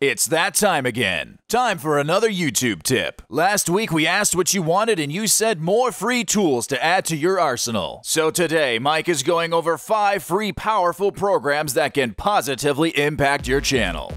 It's that time again. Time for another YouTube tip. Last week we asked what you wanted and you said more free tools to add to your arsenal. So today Mike is going over 5 free powerful programs that can positively impact your channel.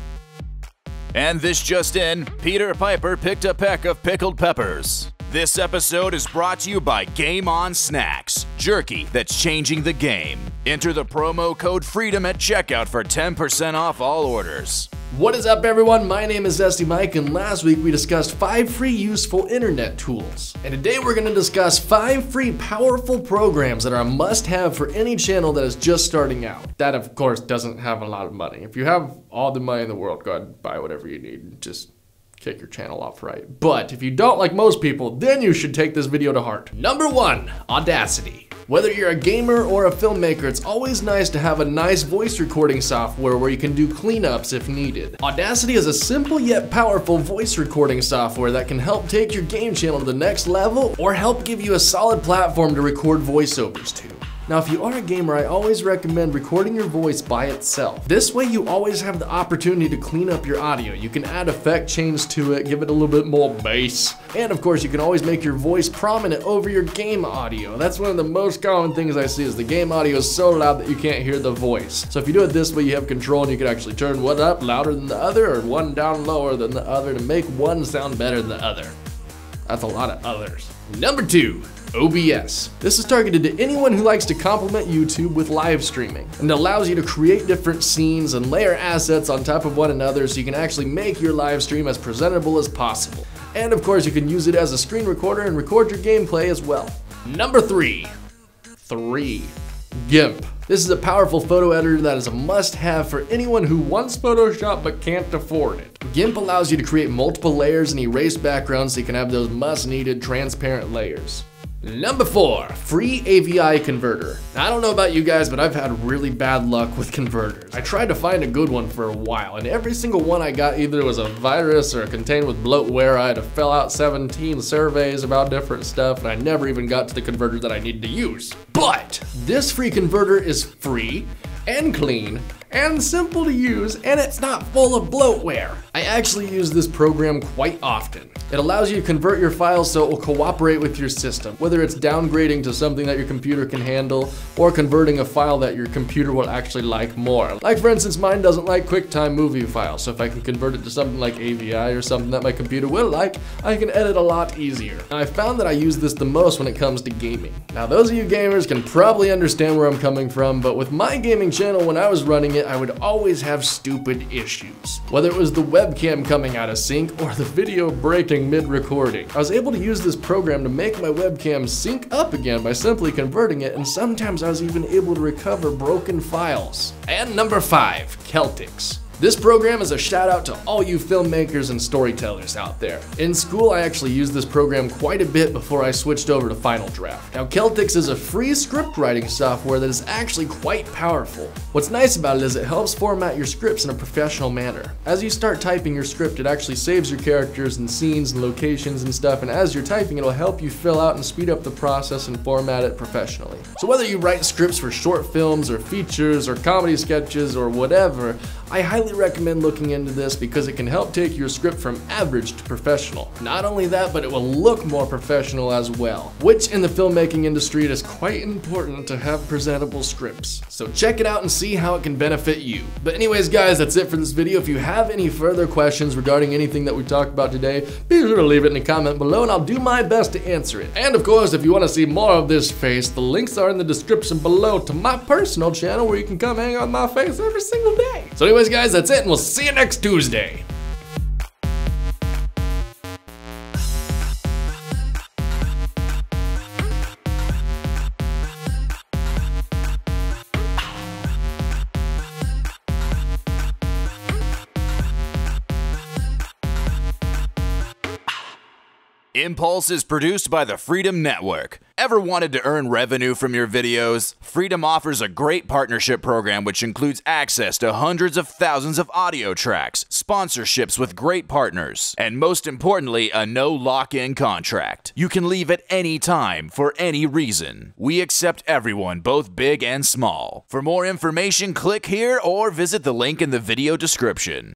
And this just in, Peter Piper picked a peck of pickled peppers. This episode is brought to you by Game On Snacks, jerky that's changing the game. Enter the promo code FREEDOM at checkout for 10% off all orders. What is up everyone, my name is Zesty Mike and last week we discussed 5 free useful internet tools. And today we're going to discuss 5 free powerful programs that are a must have for any channel that is just starting out. That of course doesn't have a lot of money. If you have all the money in the world, go ahead and buy whatever you need. Just kick your channel off right. But if you don't like most people, then you should take this video to heart. Number 1. Audacity. Whether you're a gamer or a filmmaker, it's always nice to have a nice voice recording software where you can do cleanups if needed. Audacity is a simple yet powerful voice recording software that can help take your game channel to the next level or help give you a solid platform to record voiceovers to. Now, if you are a gamer, I always recommend recording your voice by itself. This way you always have the opportunity to clean up your audio. You can add effect chains to it, give it a little bit more bass. And of course, you can always make your voice prominent over your game audio. That's one of the most common things I see is the game audio is so loud that you can't hear the voice. So if you do it this way, you have control and you can actually turn one up louder than the other or one down lower than the other to make one sound better than the other. That's a lot of others. Number two, OBS. This is targeted to anyone who likes to complement YouTube with live streaming and allows you to create different scenes and layer assets on top of one another so you can actually make your live stream as presentable as possible. And of course, you can use it as a screen recorder and record your gameplay as well. Number three, three, GIMP. This is a powerful photo editor that is a must-have for anyone who wants Photoshop but can't afford it. GIMP allows you to create multiple layers and erase backgrounds so you can have those must-needed transparent layers. Number four, free AVI converter. Now, I don't know about you guys, but I've had really bad luck with converters. I tried to find a good one for a while, and every single one I got either was a virus or contained with bloatware. I had to fill out 17 surveys about different stuff, and I never even got to the converter that I needed to use. But this free converter is free and clean and simple to use, and it's not full of bloatware. I actually use this program quite often. It allows you to convert your files so it will cooperate with your system, whether it's downgrading to something that your computer can handle or converting a file that your computer will actually like more. Like for instance, mine doesn't like QuickTime movie files, so if I can convert it to something like AVI or something that my computer will like, I can edit a lot easier. I found that I use this the most when it comes to gaming. Now those of you gamers can probably understand where I'm coming from, but with my gaming channel when I was running it, I would always have stupid issues. Whether it was the webcam coming out of sync or the video breaking mid-recording. I was able to use this program to make my webcam sync up again by simply converting it, and sometimes I was even able to recover broken files. And number 5, Celtx. This program is a shout out to all you filmmakers and storytellers out there. In school, I actually used this program quite a bit before I switched over to Final Draft. Now, Celtx is a free script writing software that is actually quite powerful. What's nice about it is it helps format your scripts in a professional manner. As you start typing your script, it actually saves your characters and scenes and locations and stuff, and as you're typing, it'll help you fill out and speed up the process and format it professionally. So whether you write scripts for short films or features or comedy sketches or whatever, I highly recommend looking into this because it can help take your script from average to professional. Not only that, but it will look more professional as well, which in the filmmaking industry it is quite important to have presentable scripts. So check it out and see how it can benefit you. But anyways guys, that's it for this video. If you have any further questions regarding anything that we talked about today, be sure to leave it in the comment below and I'll do my best to answer it. And of course, if you want to see more of this face, the links are in the description below to my personal channel where you can come hang on my face every single day. So anyways guys, that's it and we'll see you next Tuesday. Impulse is produced by the Freedom Network. Ever wanted to earn revenue from your videos? Freedom offers a great partnership program which includes access to hundreds of thousands of audio tracks, sponsorships with great partners, and most importantly, a no lock in contract. You can leave at any time for any reason. We accept everyone, both big and small. For more information, click here or visit the link in the video description.